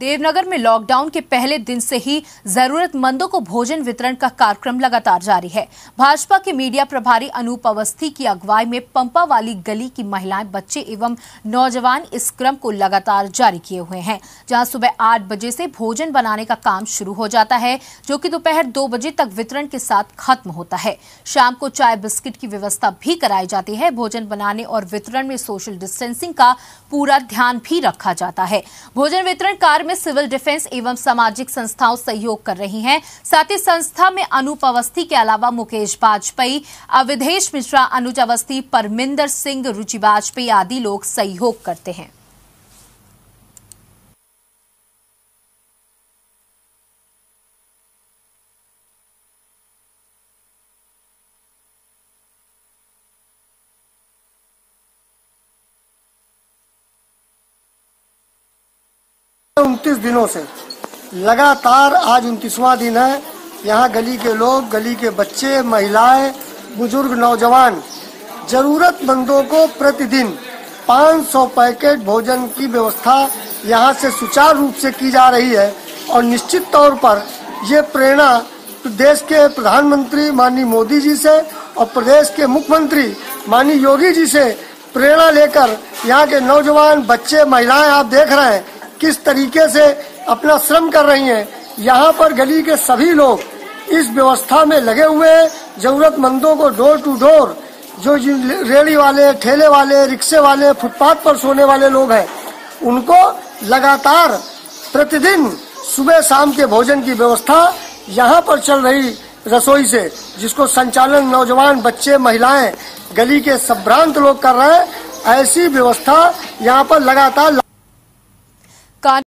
देवनगर में लॉकडाउन के पहले दिन से ही जरूरतमंदों को भोजन वितरण का कार्यक्रम लगातार जारी है। भाजपा के मीडिया प्रभारी अनूप अवस्थी की अगुवाई में पंपा वाली गली की महिलाएँ, बच्चे एवं नौजवान इस क्रम को लगातार जारी किए हुए हैं, जहाँ सुबह आठ बजे से भोजन बनाने का काम शुरू हो जाता है, जो कि दोपहर दो बजे तक वितरण के साथ खत्म होता है। शाम को चाय बिस्किट की व्यवस्था भी कराई जाती है। भोजन बनाने और वितरण में सोशल डिस्टेंसिंग का पूरा ध्यान भी रखा जाता है। भोजन वितरण कार्य में सिविल डिफेंस एवं सामाजिक संस्थाओं सहयोग कर रही हैं। साथ ही संस्था में अनूप अवस्थी के अलावा मुकेश वाजपेयी अविधेश मिश्रा, अनुज अवस्थी, परमिंदर सिंह, रुचि वाजपेयी आदि लोग सहयोग करते हैं। उनतीस दिनों से। लगातार आज उनतीसवां दिन है। यहाँ गली के लोग, गली के बच्चे, महिलाएँ, बुज़ुर्ग, नौजवान, जरूरतमंदों को प्रतिदिन 500 पैकेट भोजन की व्यवस्था यहाँ से सुचारू रूप से की जा रही है और निश्चित तौर पर ये प्रेरणा देश के प्रधानमंत्री माननीय मोदी जी से और प्रदेश के मुख्यमंत्री माननीय योगी जी से प्रेरणा लेकर यहाँ के नौजवान, बच्चे, महिलाएँ आप देख रहे हैं। किस तरीके से अपना श्रम कर रही हैं। यहाँ पर गली के सभी लोग इस व्यवस्था में लगे हुए हैं। जरूरतमंदों को डोर टू डोर जो रेड़ी वाले, ठेले वाले, रिक्शे वाले, फुटपाथ पर सोने वाले लोग हैं, उनको लगातार प्रतिदिन सुबह शाम के भोजन की व्यवस्था यहाँ पर चल रही रसोई से, जिसको संचालन नौजवान, बच्चे, महिलाएँ, गली के संभ्रांत लोग कर रहे हैं। ऐसी व्यवस्था यहाँ पर लगातार